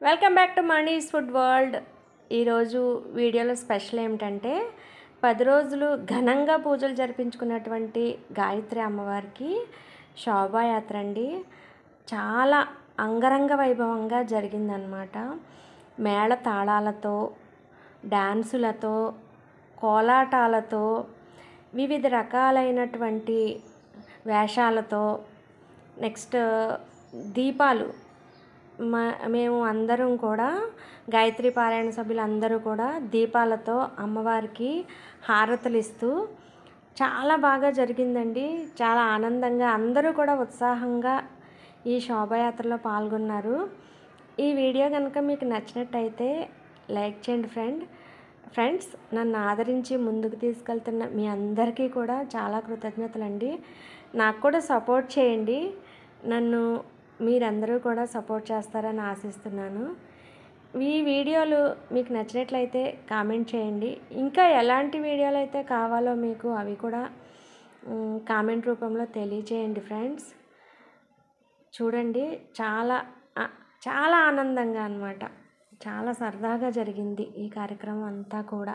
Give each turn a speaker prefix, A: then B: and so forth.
A: Welcome back to Mani's food world ఈరోజు వీడియోలో special ఏమిటంటే పది రోజులు ఘనంగా పూజలు జరిపించుకున్నటువంటి గాయత్రి అమ్మవారికి శోభాయాత్ర అండి. చాలా అంగరంగ వైభవంగా జరిగిందనమాట మేళ తాళాలతో డ్యాన్సులతో కోలాటాలతో వివిధ రకాలైనటువంటి వేషాలతో నెక్స్ట్ దీపాలు మేము అందరం కూడా గాయత్రి పారాయణ సభ్యులు అందరూ కూడా దీపాలతో అమ్మవారికి హారతులు ఇస్తూ చాలా బాగా జరిగిందండి. చాలా ఆనందంగా అందరూ కూడా ఉత్సాహంగా ఈ శోభాయాత్రలో పాల్గొన్నారు. ఈ వీడియో కనుక మీకు నచ్చినట్టయితే లైక్ చేయండి ఫ్రెండ్. ఫ్రెండ్స్ నన్ను ఆదరించి ముందుకు తీసుకెళ్తున్న మీ అందరికీ కూడా చాలా కృతజ్ఞతలండి. నాకు కూడా సపోర్ట్ చేయండి. నన్ను మీరందరూ కూడా సపోర్ట్ చేస్తారని ఆశిస్తున్నాను. ఈ వీడియోలు మీకు నచ్చినట్లయితే కామెంట్ చేయండి. ఇంకా ఎలాంటి వీడియోలు అయితే కావాలో మీకు అవి కూడా కామెంట్ రూపంలో తెలియచేయండి ఫ్రెండ్స్. చూడండి చాలా చాలా ఆనందంగా అనమాట చాలా సరదాగా జరిగింది ఈ కార్యక్రమం అంతా కూడా.